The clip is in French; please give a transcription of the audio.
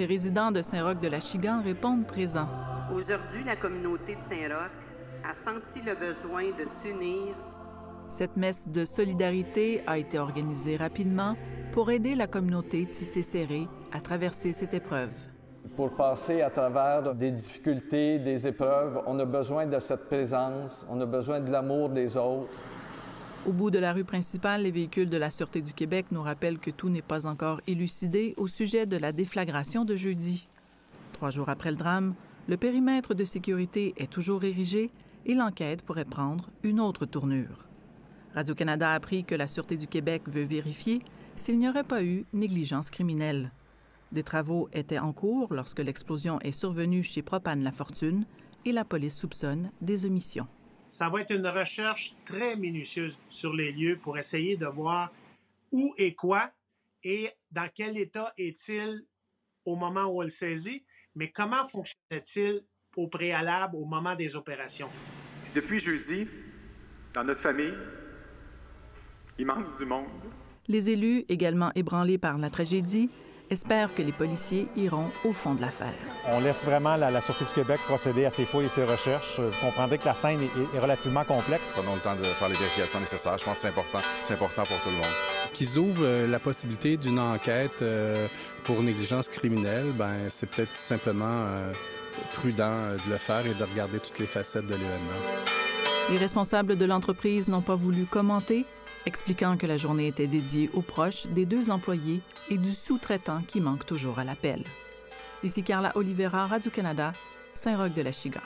Les résidents de Saint-Roch-de-la-Chigan répondent présents. Aujourd'hui, la communauté de Saint-Roch a senti le besoin de s'unir. Cette messe de solidarité a été organisée rapidement pour aider la communauté tissée serrée à traverser cette épreuve. Pour passer à travers des difficultés, des épreuves, on a besoin de cette présence, on a besoin de l'amour des autres. Au bout de la rue principale, les véhicules de la Sûreté du Québec nous rappellent que tout n'est pas encore élucidé au sujet de la déflagration de jeudi. Trois jours après le drame, le périmètre de sécurité est toujours érigé et l'enquête pourrait prendre une autre tournure. Radio-Canada a appris que la Sûreté du Québec veut vérifier s'il n'y aurait pas eu négligence criminelle. Des travaux étaient en cours lorsque l'explosion est survenue chez Propane La Fortune et la police soupçonne des omissions. Ça va être une recherche très minutieuse sur les lieux pour essayer de voir où et quoi et dans quel état est-il au moment où on le saisit, mais comment fonctionnait-il au préalable au moment des opérations? Depuis jeudi, dans notre famille, il manque du monde. Les élus, également ébranlés par la tragédie, espèrent que les policiers iront au fond de l'affaire. On laisse vraiment la, la, Sûreté du Québec procéder à ses fouilles et ses recherches. Vous comprendrez que la scène est, est, relativement complexe. Prenons le temps de faire les vérifications nécessaires. Je pense que c'est important. C'est important pour tout le monde. Qu'ils ouvrent euh, la possibilité d'une enquête euh, pour négligence criminelle, ben c'est peut-être simplement euh, prudent de le faire et de regarder toutes les facettes de l'événement. Les responsables de l'entreprise n'ont pas voulu commenter, expliquant que la journée était dédiée aux proches des deux employés et du sous-traitant qui manque toujours à l'appel. Ici Carla Oliveira, Radio-Canada, Saint-Roch de la Chiga.